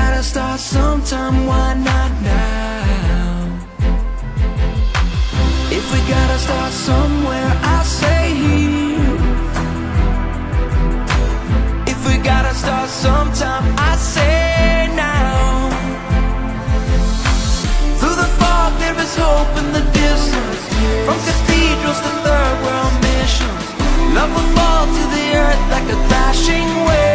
gotta start sometime, why not now? If we gotta start somewhere, I say If we gotta start sometime, I say now. Through the fog there is hope in the distance. From cathedrals to third world missions. Love will fall to the earth like a crashing wave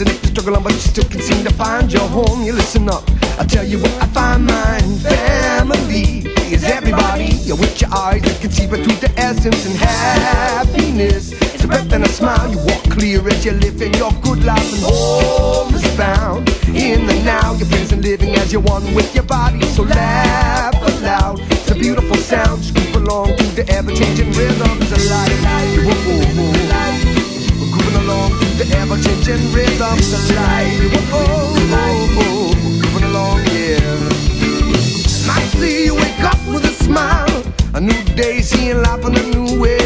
and if you're struggling but you still can seem to find your home, you listen up. I'll tell you where I find mine. Family is everybody. You're with your eyes you can see but through the essence and happiness. It's a breath and a smile. You walk clear as you're living your good life and home is found. In the now, you're present living as you're one with your body. So laugh aloud. It's a beautiful sound. Scoop along through the ever-changing rhythms of life. You're grooving along the ever-changing rhythms of life. Oh, oh, oh, oh moving along, yeah. I see you wake up with a smile, a new day, seeing life in a new way.